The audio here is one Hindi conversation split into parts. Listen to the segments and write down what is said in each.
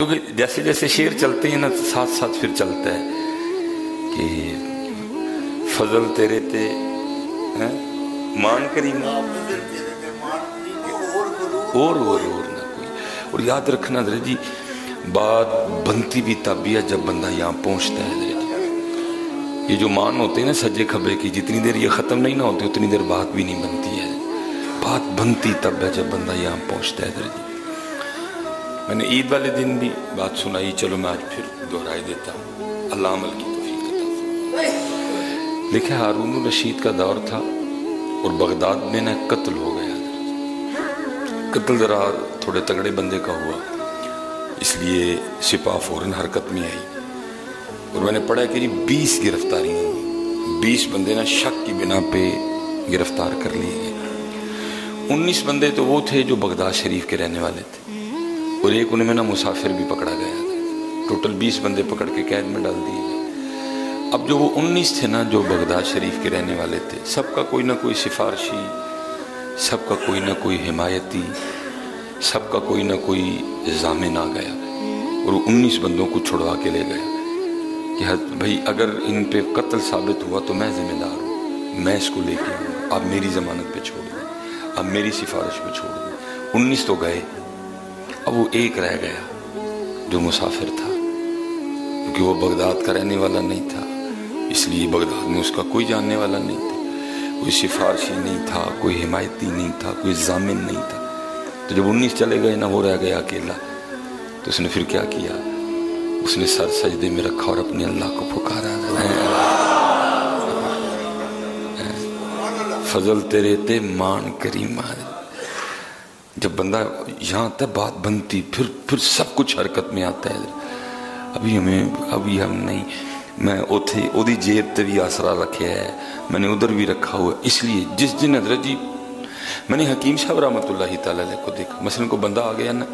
क्योंकि जैसे जैसे शेर चलते हैं ना तो साथ साथ फिर चलता है कि फजल तेरे ते, है? मान करी और और और ना कोई। और याद रखना दरे जी, बात बनती भी तब है जब बंदा यहाँ पहुँचता है दरे जी। ये जो मान होते हैं ना सज्जे खबे की, जितनी देर ये ख़त्म नहीं ना होती, उतनी देर बात भी नहीं बनती है। बात बनती तब है जब बंदा यहाँ पहुँचता है दरे जी। मैंने ईद वाले दिन भी बात सुनाई, चलो मैं आज फिर दोहराई देता हूँ। अल्लाह अमल की तोफीक लिखे हारून रशीद का दौर था और बगदाद में ना कत्ल हो गया कत्ल जरा थोड़े तगड़े बंदे का हुआ। इसलिए सिपा फ़ौरन हरकत में आई। और मैंने पढ़ा कि जी बीस गिरफ्तारी हुई। बीस बंदे ना शक की बिना पे गिरफ़्तार कर लिए गए। उन्नीस बंदे तो वो थे जो बगदाद शरीफ के रहने वाले थे। और एक उनमें ना मुसाफिर भी पकड़ा गया था। टोटल बीस बंदे पकड़ के कैद में डाल दिए। अब जो वो उन्नीस थे ना, जो बगदाद शरीफ के रहने वाले थे, सबका कोई ना कोई सिफारशी, सबका कोई ना कोई हिमायती, सबका कोई ना कोई जामिन आ गया और वो उन्नीस बंदों को छुड़वा के ले गया कि भाई, अगर इन पे कत्ल साबित हुआ तो मैं जिम्मेदार हूँ। मैं इसको लेके आऊँ आप मेरी जमानत पे छोड़ दें। आप मेरी सिफारिश पे छोड़ दें। उन्नीस तो गए। अब वो एक रह गया जो मुसाफिर था, क्योंकि वो बगदाद का रहने वाला नहीं था। इसलिए बगदाद में उसका कोई जानने वाला नहीं था। कोई सिफारशी नहीं था, कोई हिमायती नहीं था, कोई जामिन नहीं था। तो जब उन्नीस चले गए ना, वो रह गया अकेला। तो उसने फिर क्या किया? उसने सर सजदे में रखा और अपने अल्लाह को पुकारा। फजल तेरे ते मान करीम जब बंदा यहाँ आता है, बात बनती, फिर फिर सब कुछ हरकत में आता है। अभी हमें, अभी हम नहीं। मैं उथे ओदी जेब ते भी आसरा रखे है। मैंने उधर भी रखा हुआ इसलिए जिस दिन हज़रत जी, मैंने हकीम साहब रहमत को देखा, मसलन को बंदा आ गया ना,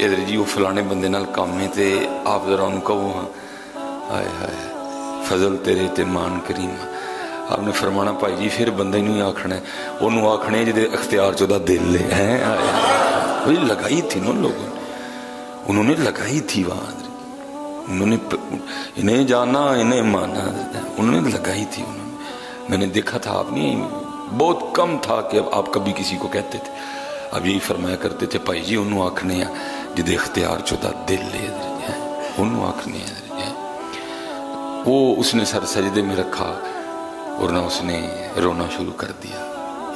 इधर जी वो फलाने बंदे नाल काम है ते आप जरा उन्होंने कहो हाँ। हाय हाय। फजल तेरे ते मान करीम। आपने फरमाना, भाई जी, फिर बंदे नहीं आखना ओनू आखने जिदे अख्तियार चौदह दिल है वही लगाई थी ना लोगों ने। उन्होंने लगाई थी वहाँ उन्होंने इन्हें जाना, इन्हें माना। उन्होंने लगाई थी उन्होंने। मैंने देखा था आप नहीं बहुत कम था कि अब आप कभी किसी को कहते थे। अब यही फरमाया करते थे, भाई जी, उन्होंने आखने जिदे अख्तियार चौदह दिल है। उन्होंने आखने वो उसने सर सजदे में रखा। और ना उसने रोना शुरू कर दिया।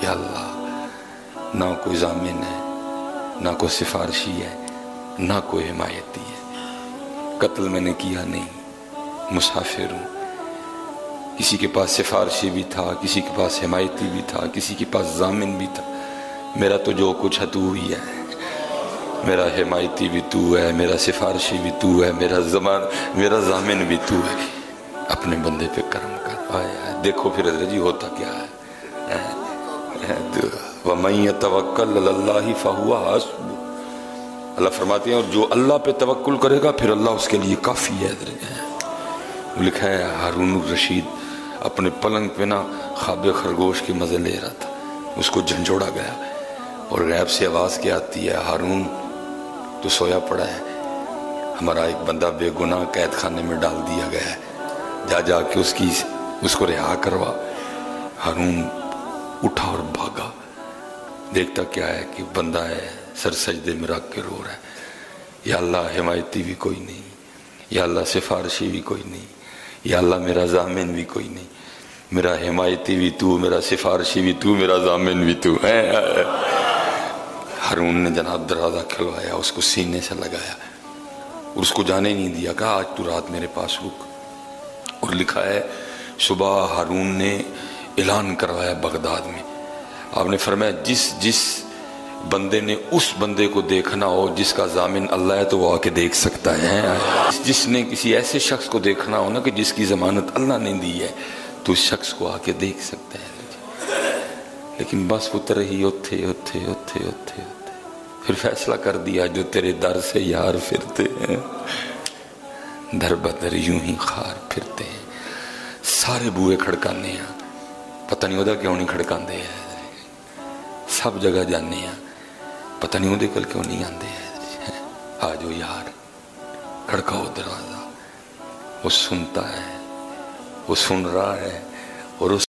या अल्लाह, ना कोई जामिन है, ना कोई सिफारशी है, ना कोई हिमायती है। कत्ल मैंने किया नहीं, मुसाफिर हूँ। किसी के पास सिफारशी भी था, किसी के पास हिमायती भी था, किसी के पास जामिन भी था। मेरा तो जो कुछ है तू ही है। मेरा हिमायती भी तू है, मेरा सिफारशी भी तू है, मेरा जमान, मेरा जामिन भी तू है। अपने बंदे पे कर्म कर आया देखो फिर हज़रत जी, होता क्या है? तवक्ल अल्लाह अल्लाह फरमाते हैं, और जो अल्लाह पे तवक्ल करेगा, फिर अल्लाह उसके लिए काफ़ी है लिखा है, हारून रशीद अपने पलंग पे ना खाब खरगोश के मज़े ले रहा था। उसको झंझोड़ा गया, और गैब से आवाज़ क्या आती है, हारून तो सोया पड़ा है। हमारा एक बंदा बेगुनाह कैद खाने में डाल दिया गया है। जा जा के उसकी, उसको रिहा करवा। हारून उठा और भागा। देखता क्या है कि बंदा है, सर सजदे में रख के रो रहा है। या अल्लाह हिमायती भी कोई नहीं, या अल्लाह सिफारशी भी कोई नहीं, या अल्लाह मेरा जामिन भी कोई नहीं। मेरा हिमायती भी तू, मेरा सिफारशी भी तू, मेरा जामिन भी तू। है हारून ने जनाब दरवाज़ा खिलवाया, उसको सीने से लगाया। उसको जाने नहीं दिया, कहा, आज तू रात मेरे पास रुक। और लिखा है, सुबह हारून ने ऐलान करवाया बगदाद में। आपने फरमाया, जिस जिस बंदे ने उस बंदे को देखना हो जिसका जामिन अल्लाह है तो वो आके देख सकता है जिसने किसी ऐसे शख्स को देखना हो ना कि जिसकी जमानत अल्लाह ने दी है तो उस शख्स को आके देख सकता है। लेकिन बस उतर ही उथे उथे उथे उथे फिर फैसला कर दिया, जो तेरे दर से यार फिरते हैं। दर बदर यूँ ही खार फिरते हैं सारे बूए खड़काने पता नहीं क्यों नहीं खड़काते सब जगह जाने पता नहीं कल क्यों नहीं आते आ जाओ यार खड़काओ दरवाज़ा वो सुनता है वो सुन रहा है और उस